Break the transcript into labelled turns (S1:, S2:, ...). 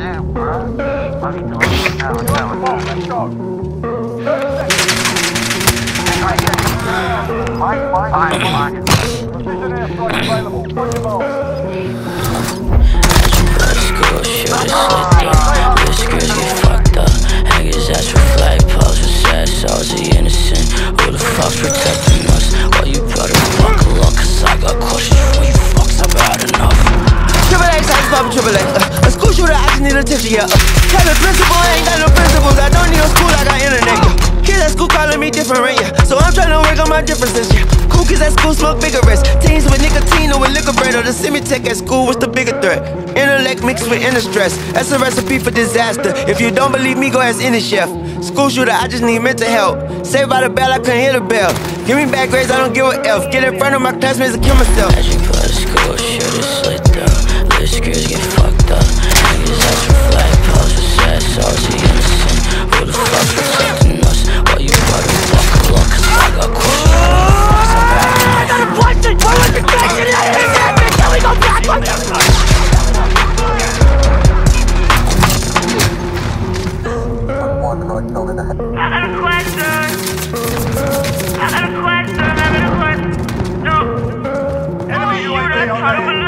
S1: School shooters slipped up. This girls get fucked up. Niggas ask for flag posts with sad souls the innocent. Who the fuck's protecting us? Well, you better buckle up, cause I got questions for you fucks. I've had enough.
S2: Triple X, I pop a triple X. A school shooter, I just need attention, yeah. Uh, having principal, I ain't got no principles. I don't need no school, I got internet, yeah. Kids at school calling me different, yeah. So I'm trying to work on my differences, yeah. Cool kids at school smoke cigarettes. Teens with nicotine or with liquor bread. Or the semi-tech at school, what's the bigger threat? Intellect mixed with inner stress. That's a recipe for disaster. If you don't believe me, go ask any chef. School shooter, I just need mental help. Saved by the bell, I couldn't hear the bell. Give me bad grades, I don't give a F. Get in front of my classmates and kill myself.
S1: As you put a school shooter, slit up. Little girls get
S3: I got a question. I got a question. I got a question. No. Enemy UAV on the